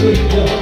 Hallelujah.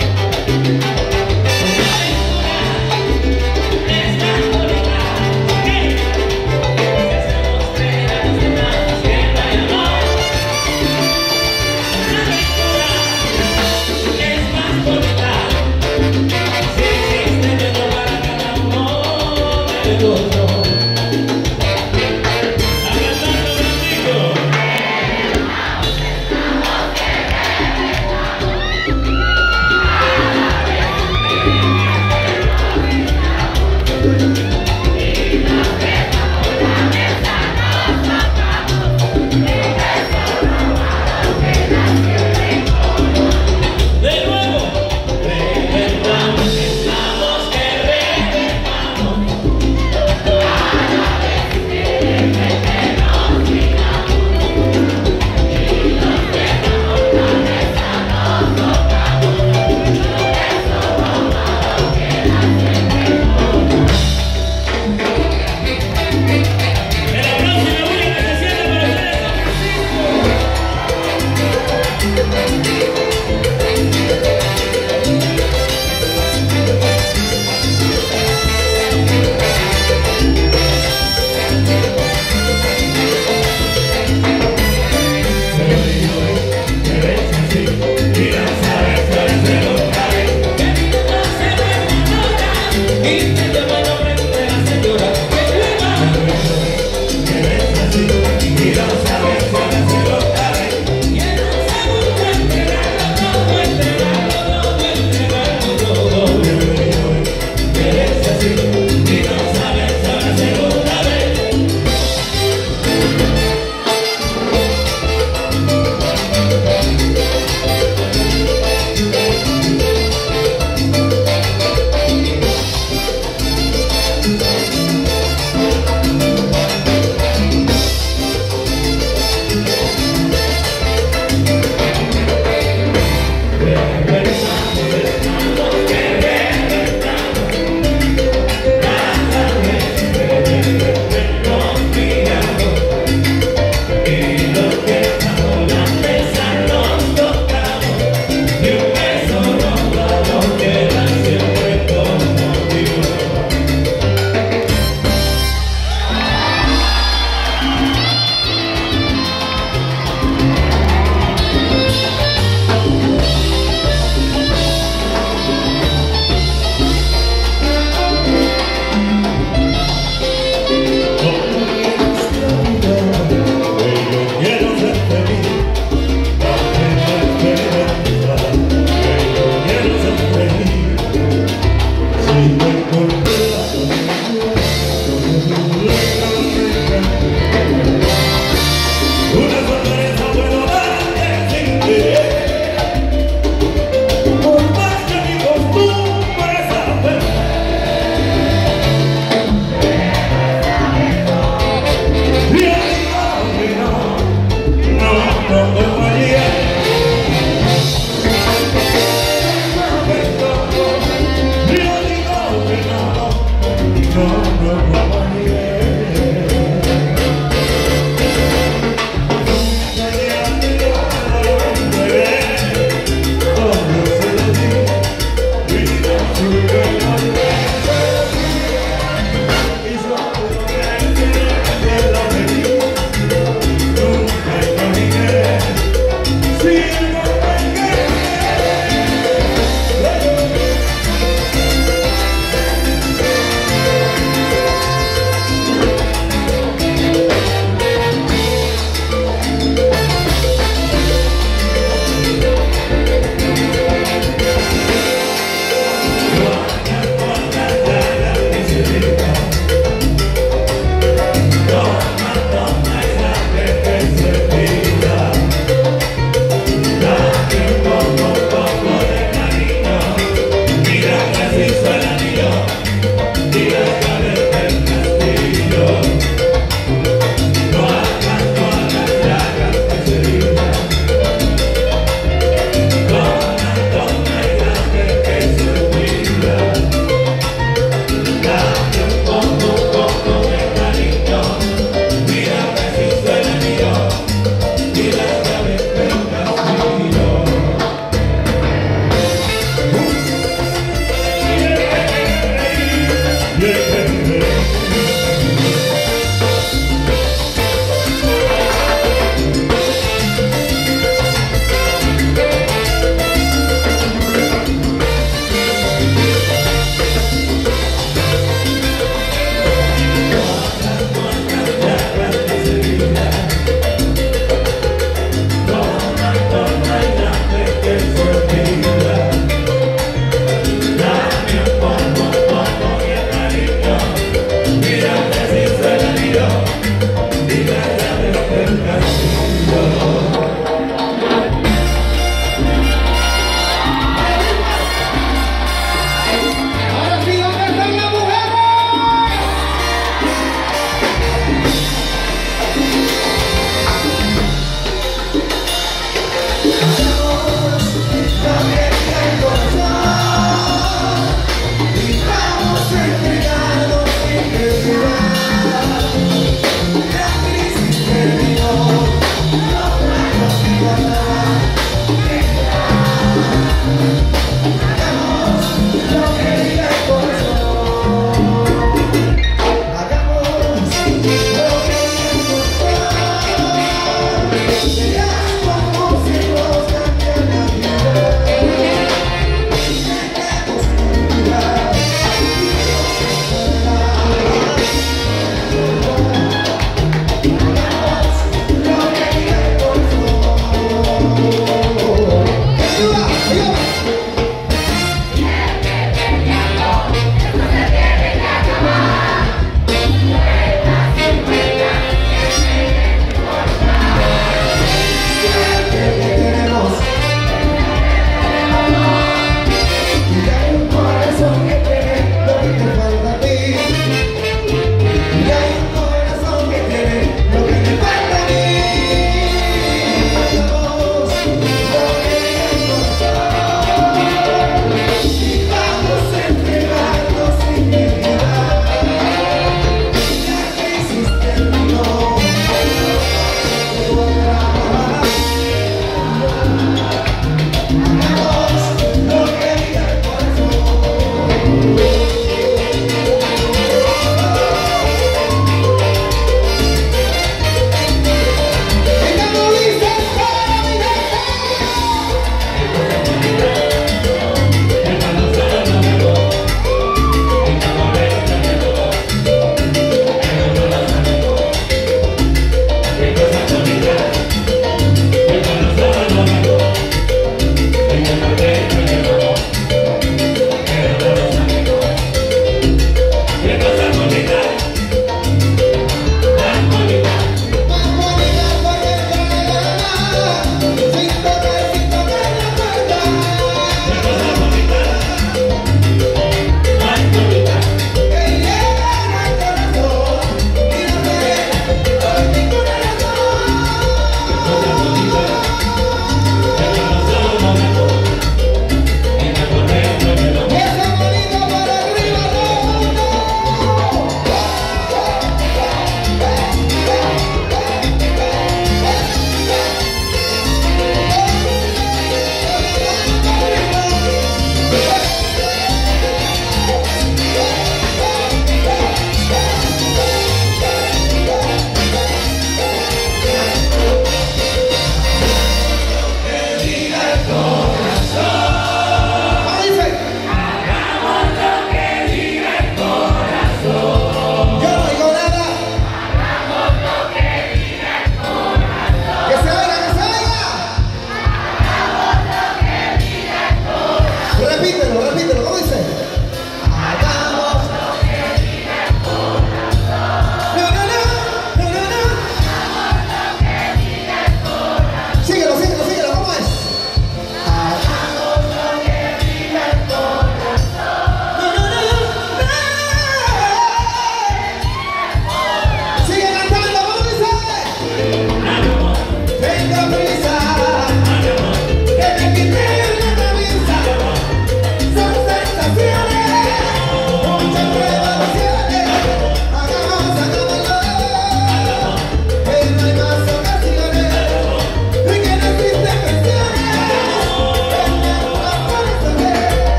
Yeah.